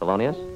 Thelonious?